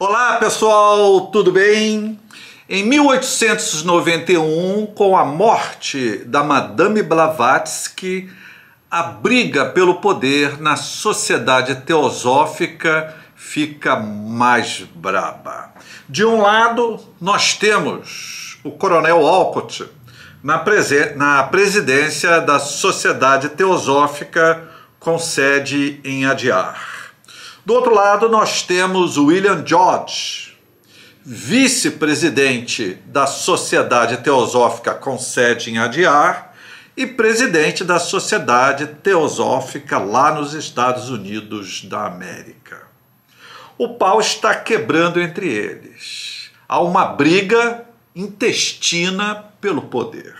Olá pessoal, tudo bem? Em 1891, com a morte da Madame Blavatsky, a briga pelo poder na sociedade teosófica fica mais braba. De um lado, nós temos o coronel Alcott na, na presidência da Sociedade Teosófica com sede em Adiar. Do outro lado, nós temos William George, vice-presidente da Sociedade Teosófica com sede em Adiar e presidente da Sociedade Teosófica lá nos Estados Unidos da América. O pau está quebrando entre eles. Há uma briga intestina pelo poder.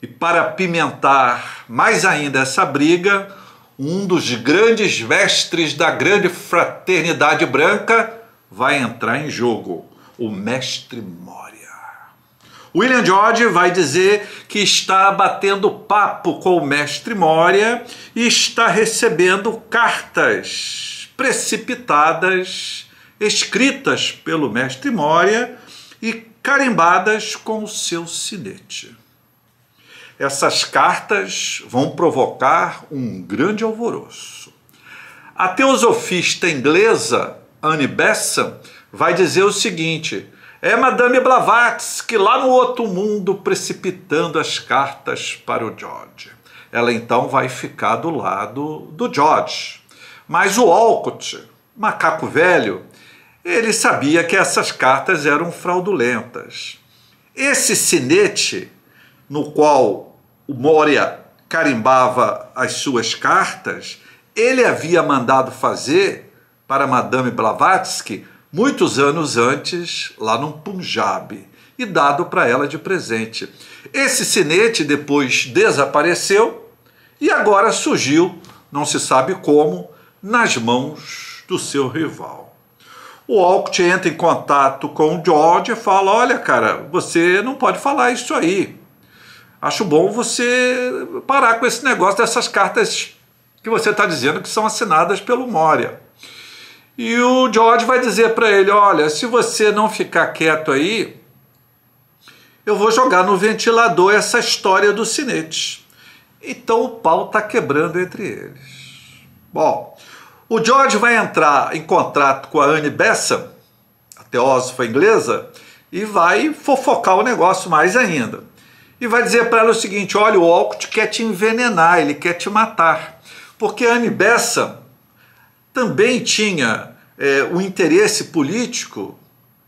E para apimentar mais ainda essa briga, um dos grandes mestres da grande fraternidade branca vai entrar em jogo, o mestre Moria. William George vai dizer que está batendo papo com o mestre Moria e está recebendo cartas precipitadas escritas pelo mestre Moria e carimbadas com o seu sinete essas cartas vão provocar um grande alvoroço. A teosofista inglesa Anne Besson vai dizer o seguinte: é Madame Blavatsky lá no outro mundo precipitando as cartas para o George. Ela então vai ficar do lado do George. Mas o Alcott, macaco velho, ele sabia que essas cartas eram fraudulentas. Esse sinete, no qual o Moria carimbava as suas cartas, ele havia mandado fazer para Madame Blavatsky muitos anos antes, lá no Punjab, e dado para ela de presente. Esse sinete depois desapareceu e agora surgiu, não se sabe como, nas mãos do seu rival. O Alcott entra em contato com o George e fala: Olha, cara, você não pode falar isso aí acho bom você parar com esse negócio dessas cartas que você está dizendo que são assinadas pelo Moria. E o George vai dizer para ele: olha, se você não ficar quieto aí, eu vou jogar no ventilador essa história do sinete. Então o pau está quebrando entre eles. Bom, o George vai entrar em contrato com a Anne Besson, a teósofa inglesa, e vai fofocar o negócio mais ainda e vai dizer para ela o seguinte: olha, o Alcott quer te envenenar, ele quer te matar. Porque a Anne Bessa também tinha é, o interesse político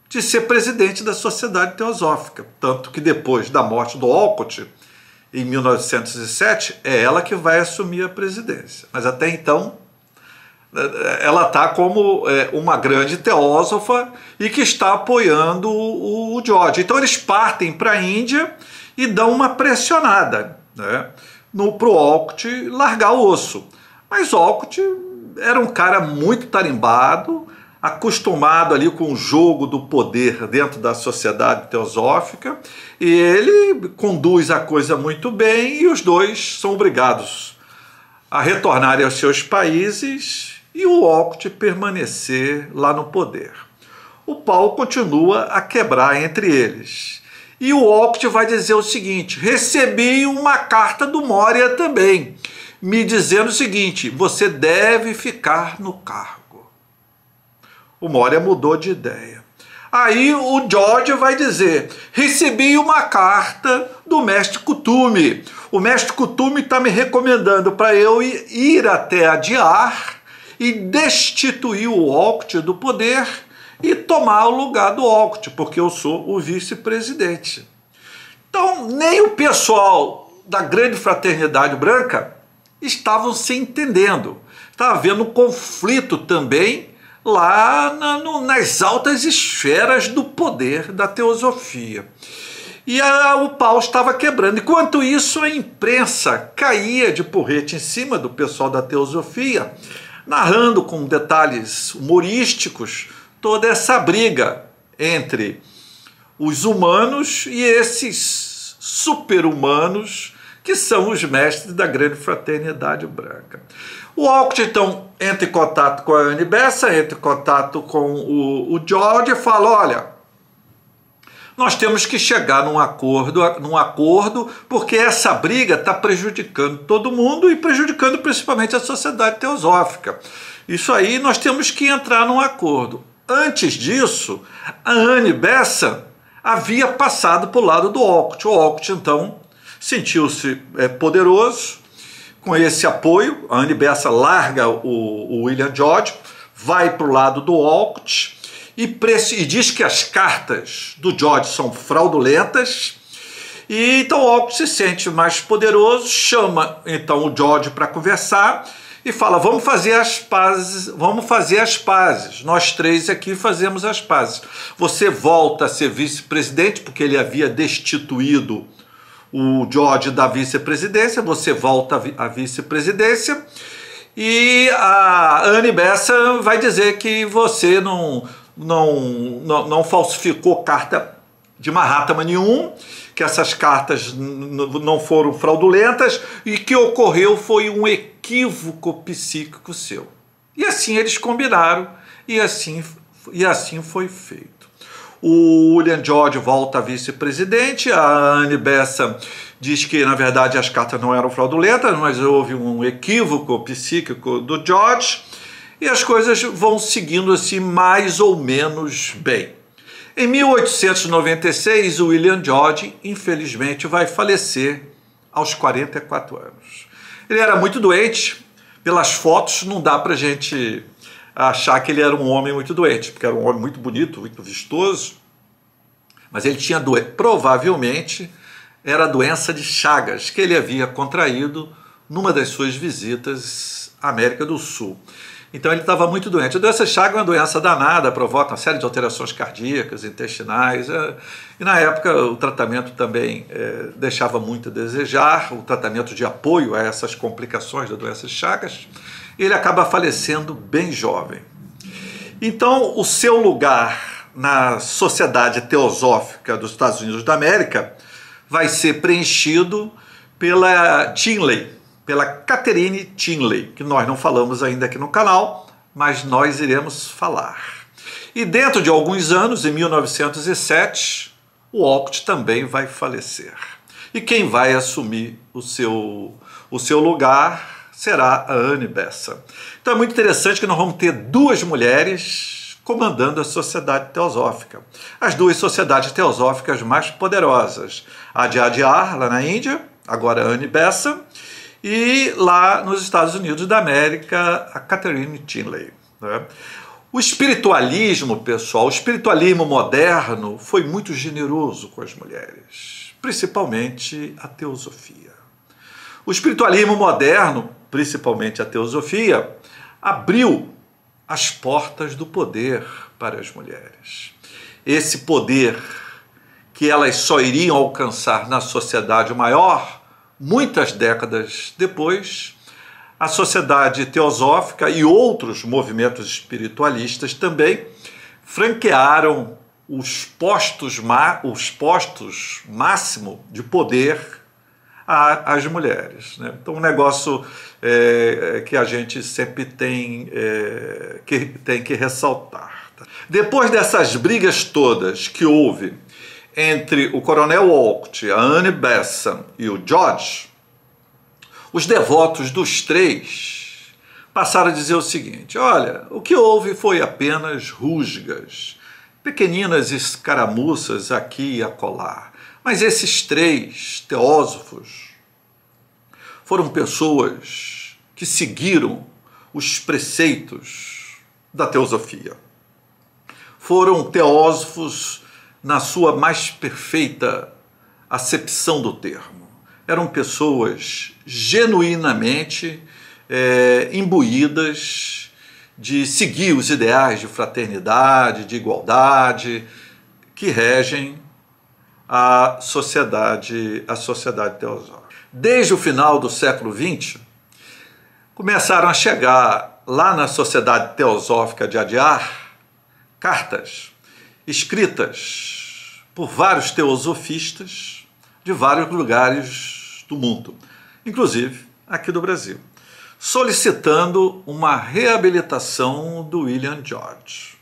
de ser presidente da Sociedade Teosófica. Tanto que depois da morte do Alcott, em 1907, é ela que vai assumir a presidência. Mas até então, ela está como é, uma grande teósofa e que está apoiando o, o George. Então eles partem para a Índia e dão uma pressionada né, no, pro Alcott largar o osso. Mas Alcott era um cara muito tarimbado, acostumado ali com o jogo do poder dentro da sociedade teosófica, e ele conduz a coisa muito bem e os dois são obrigados a retornarem aos seus países e o Alcott permanecer lá no poder. O pau continua a quebrar entre eles. E o Oct vai dizer o seguinte: recebi uma carta do Moria também, me dizendo o seguinte: você deve ficar no cargo. O Moria mudou de ideia. Aí o George vai dizer: recebi uma carta do mestre Kutume. O mestre Kutume está me recomendando para eu ir até adiar e destituir o Oct do poder e tomar o lugar do Alcott, porque eu sou o vice-presidente. Então, nem o pessoal da grande fraternidade branca estavam se entendendo. Estava havendo um conflito também lá na, no, nas altas esferas do poder da teosofia. E a, o pau estava quebrando. Enquanto isso, a imprensa caía de porrete em cima do pessoal da teosofia, narrando com detalhes humorísticos toda essa briga entre os humanos e esses super-humanos que são os mestres da grande fraternidade branca. O Alcott, então, entra em contato com a Anne Bessa, entra em contato com o, o George e fala, olha, nós temos que chegar num acordo, num acordo, porque essa briga está prejudicando todo mundo e prejudicando principalmente a sociedade teosófica. Isso aí nós temos que entrar num acordo. Antes disso, a Anne Bessa havia passado para o lado do Alcott. O Alcott, então, sentiu-se é, poderoso com esse apoio. A Anne Bessa larga o, o William George, vai para o lado do Alcott e, e, diz que as cartas do George são fraudulentas. E então o Alcott se sente mais poderoso, chama então o George para conversar e fala: vamos fazer as pazes, vamos fazer as pazes. Nós três aqui fazemos as pazes. Você volta a ser vice-presidente, porque ele havia destituído o George da vice-presidência, você volta à vice-presidência. E a Anne Bessa vai dizer que você não, não, não, não falsificou carta de Mahatma nenhum, que essas cartas não foram fraudulentas e que ocorreu foi um equívoco psíquico seu. E assim eles combinaram e assim, e assim foi feito. O William George volta a vice-presidente, a Anne Bessa diz que na verdade as cartas não eram fraudulentas, mas houve um equívoco psíquico do George e as coisas vão seguindo assim mais ou menos bem. Em 1896, o William George, infelizmente, vai falecer aos 44 anos. Ele era muito doente, pelas fotos não dá para gente achar que ele era um homem muito doente, porque era um homem muito bonito, muito vistoso, mas ele tinha doença, provavelmente era a doença de Chagas, que ele havia contraído numa das suas visitas à América do Sul. Então ele estava muito doente. A doença Chagas é uma doença danada, provoca uma série de alterações cardíacas, intestinais. É, e na época o tratamento também é, deixava muito a desejar, o tratamento de apoio a essas complicações da doença Chagas. Ele acaba falecendo bem jovem. Então o seu lugar na sociedade teosófica dos Estados Unidos da América vai ser preenchido pela Tinley, pela Catherine Tinley, que nós não falamos ainda aqui no canal, mas nós iremos falar. E dentro de alguns anos, em 1907, o Alcott também vai falecer. E quem vai assumir o seu, o seu lugar será a Anne Bessa. Então é muito interessante que nós vamos ter duas mulheres comandando a sociedade teosófica. As duas sociedades teosóficas mais poderosas. A de Adyar, lá na Índia, agora a Anne Bessa, e lá nos Estados Unidos da América, a Catherine Tinley. Né? O espiritualismo, pessoal, o espiritualismo moderno foi muito generoso com as mulheres, principalmente a teosofia. O espiritualismo moderno, principalmente a teosofia, abriu as portas do poder para as mulheres. Esse poder que elas só iriam alcançar na sociedade maior muitas décadas depois, a sociedade teosófica e outros movimentos espiritualistas também franquearam os postos, os postos máximo de poder às mulheres. Né? Então, um negócio é, que a gente sempre tem, é, que, tem que ressaltar. Tá? Depois dessas brigas todas que houve entre o coronel Walcott, a Anne Besson e o George, os devotos dos três passaram a dizer o seguinte: olha, o que houve foi apenas rusgas, pequeninas escaramuças aqui e acolá. Mas esses três teósofos foram pessoas que seguiram os preceitos da teosofia. Foram teósofos na sua mais perfeita acepção do termo. Eram pessoas genuinamente é, imbuídas de seguir os ideais de fraternidade, de igualdade que regem a sociedade, a sociedade teosófica. Desde o final do século XX, começaram a chegar lá na sociedade teosófica de Adiar cartas escritas por vários teosofistas de vários lugares do mundo, inclusive aqui do Brasil, solicitando uma reabilitação do William George.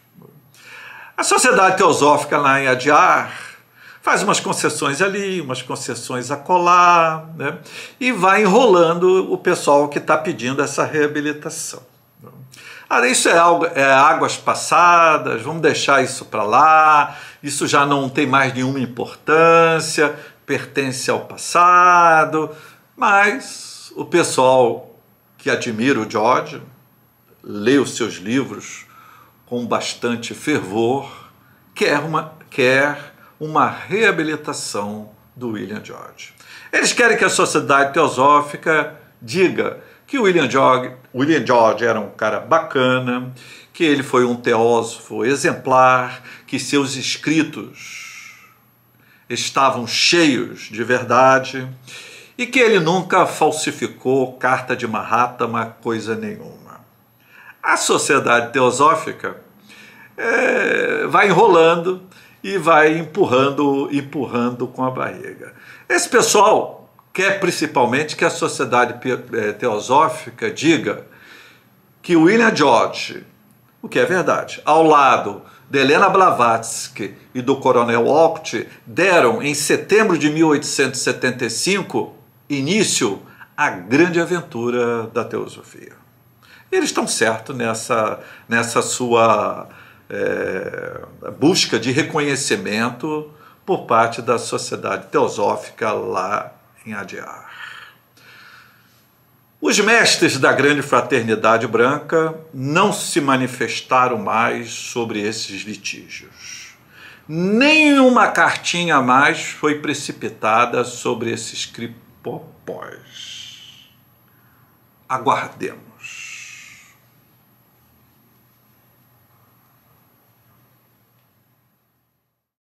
A Sociedade Teosófica lá em Adiar faz umas concessões ali, umas concessões acolá, né? e vai enrolando o pessoal que está pedindo essa reabilitação. Ah, isso é, algo, é águas passadas, vamos deixar isso para lá, isso já não tem mais nenhuma importância, pertence ao passado, mas o pessoal que admira o George, lê os seus livros com bastante fervor, quer uma, quer uma reabilitação do William George. Eles querem que a sociedade teosófica diga que o William George, William George era um cara bacana, que ele foi um teósofo exemplar, que seus escritos estavam cheios de verdade e que ele nunca falsificou carta de Mahatma, coisa nenhuma. A sociedade teosófica é, vai enrolando e vai empurrando, empurrando com a barriga. Esse pessoal quer principalmente que a sociedade eh, teosófica diga que William George, o que é verdade, ao lado de Helena Blavatsky e do Coronel Oct, deram em setembro de 1875 início à grande aventura da teosofia. Eles estão certos nessa, nessa sua é, busca de reconhecimento por parte da sociedade teosófica lá em adiar. Os mestres da grande fraternidade branca não se manifestaram mais sobre esses litígios. Nenhuma cartinha a mais foi precipitada sobre esses cripopós. Aguardemos.